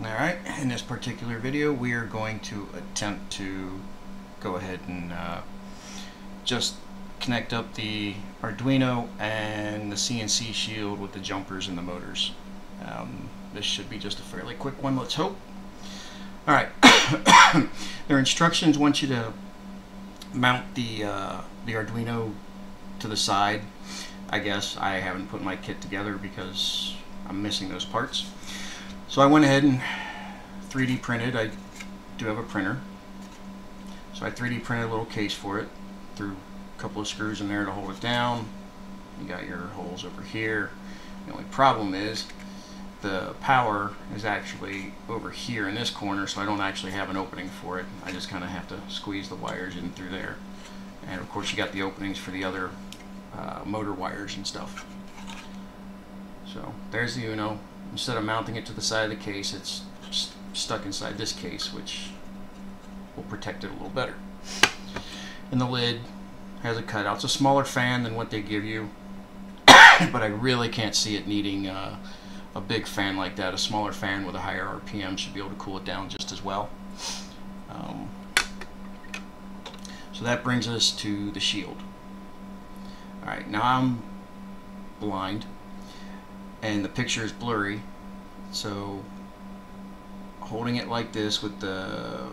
Alright, in this particular video we are going to attempt to go ahead and uh, just connect up the Arduino and the CNC shield with the jumpers and the motors. Um, this should be just a fairly quick one, let's hope. Alright, their instructions want you to mount the, uh, the Arduino to the side. I guess I haven't put my kit together because I'm missing those parts. So I went ahead and 3D printed. I do have a printer. So I 3D printed a little case for it. Threw a couple of screws in there to hold it down. You got your holes over here. The only problem is the power is actually over here in this corner so I don't actually have an opening for it. I just kind of have to squeeze the wires in through there. And of course you got the openings for the other uh, motor wires and stuff. So there's the Uno instead of mounting it to the side of the case, it's st stuck inside this case, which will protect it a little better. And the lid has a cutout. It's a smaller fan than what they give you, but I really can't see it needing uh, a big fan like that. A smaller fan with a higher RPM should be able to cool it down just as well. Um, so that brings us to the shield. Alright, now I'm blind and the picture is blurry. So holding it like this with the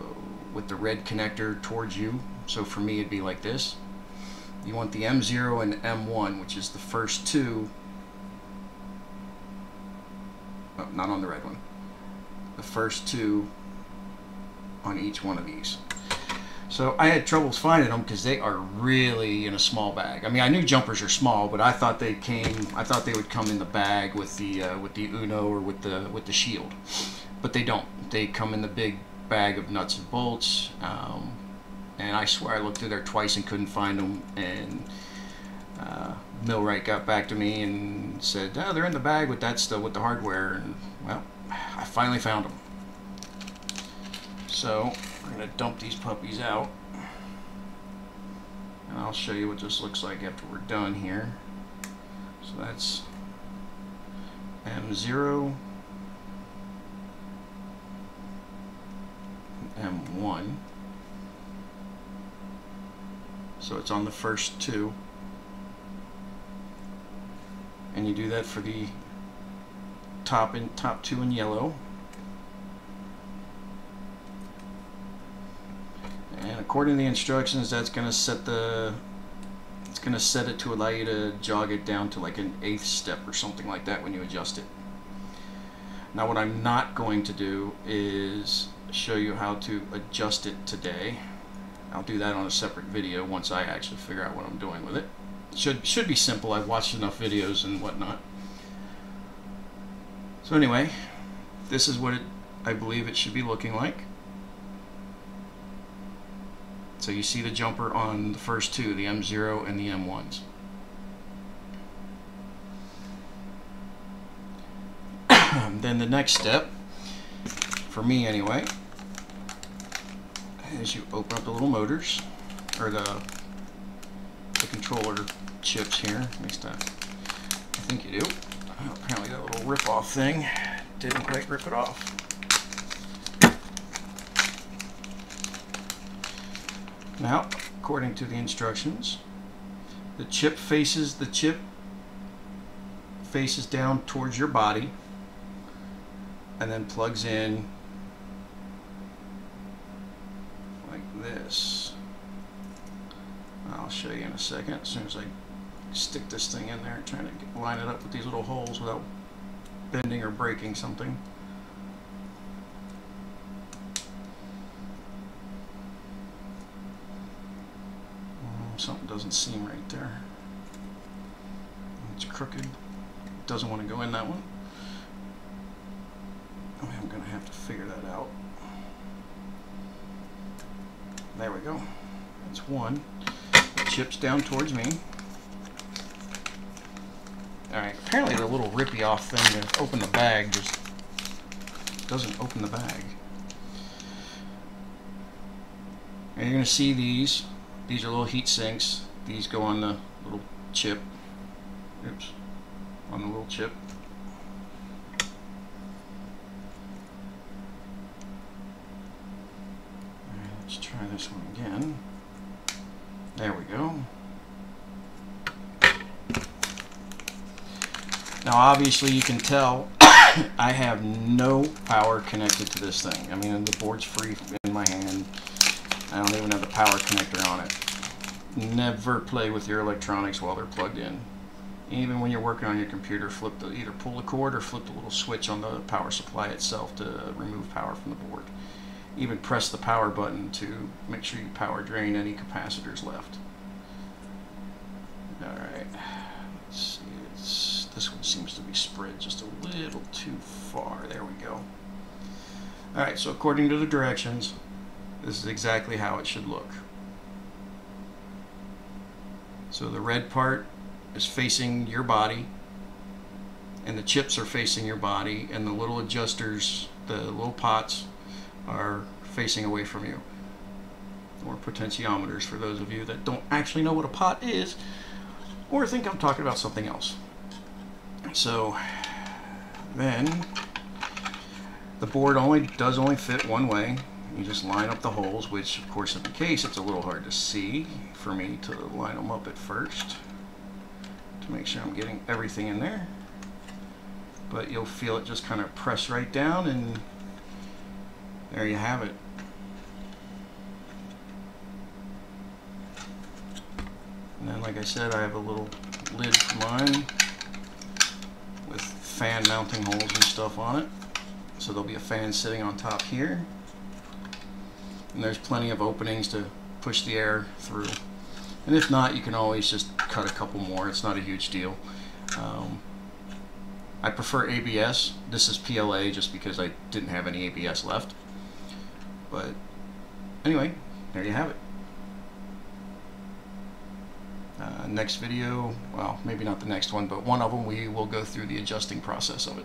with the red connector towards you so for me it'd be like this. You want the M0 and M1 which is the first two. Oh, not on the red one. The first two on each one of these so I had troubles finding them because they are really in a small bag. I mean, I knew jumpers are small, but I thought they came. I thought they would come in the bag with the uh, with the Uno or with the with the Shield, but they don't. They come in the big bag of nuts and bolts. Um, and I swear I looked through there twice and couldn't find them. And uh, MillRight got back to me and said, "Oh, they're in the bag with that stuff with the hardware." And well, I finally found them. So we're going to dump these puppies out. And I'll show you what this looks like after we're done here. So that's M0, M1. So it's on the first two. And you do that for the top and top two in yellow. and according to the instructions that's going to set the it's going to set it to allow you to jog it down to like an eighth step or something like that when you adjust it. Now what I'm not going to do is show you how to adjust it today. I'll do that on a separate video once I actually figure out what I'm doing with it. Should should be simple. I've watched enough videos and whatnot. So anyway this is what it I believe it should be looking like so you see the jumper on the first two, the M0 and the M1s. then the next step, for me anyway, is you open up the little motors, or the, the controller chips here, at least I, I think you do. Oh, apparently that little rip-off thing didn't quite rip it off. Now, according to the instructions, the chip faces the chip faces down towards your body and then plugs in like this. I'll show you in a second as soon as I stick this thing in there trying to line it up with these little holes without bending or breaking something. Something doesn't seem right there. It's crooked. Doesn't want to go in that one. I'm going to have to figure that out. There we go. That's one. It chips down towards me. Alright, apparently the little rippy off thing to open the bag just doesn't open the bag. And you're going to see these these are little heat sinks. These go on the little chip. Oops, on the little chip. Let's try this one again. There we go. Now obviously you can tell I have no power connected to this thing. I mean the board's free in my hand. I don't even have the power connector on it. Never play with your electronics while they're plugged in. Even when you're working on your computer, flip the either pull the cord or flip the little switch on the power supply itself to remove power from the board. Even press the power button to make sure you power drain any capacitors left. Alright, let's see, it's, this one seems to be spread just a little too far. There we go. Alright, so according to the directions, this is exactly how it should look. So the red part is facing your body and the chips are facing your body and the little adjusters, the little pots are facing away from you. Or potentiometers for those of you that don't actually know what a pot is or think I'm talking about something else. So then the board only does only fit one way. You just line up the holes, which of course in the case it's a little hard to see for me to line them up at first to make sure I'm getting everything in there. But you'll feel it just kind of press right down and there you have it. And then like I said, I have a little lid for mine with fan mounting holes and stuff on it. So there'll be a fan sitting on top here. And there's plenty of openings to push the air through. And if not, you can always just cut a couple more. It's not a huge deal. Um, I prefer ABS. This is PLA just because I didn't have any ABS left. But anyway, there you have it. Uh, next video, well, maybe not the next one, but one of them, we will go through the adjusting process of it.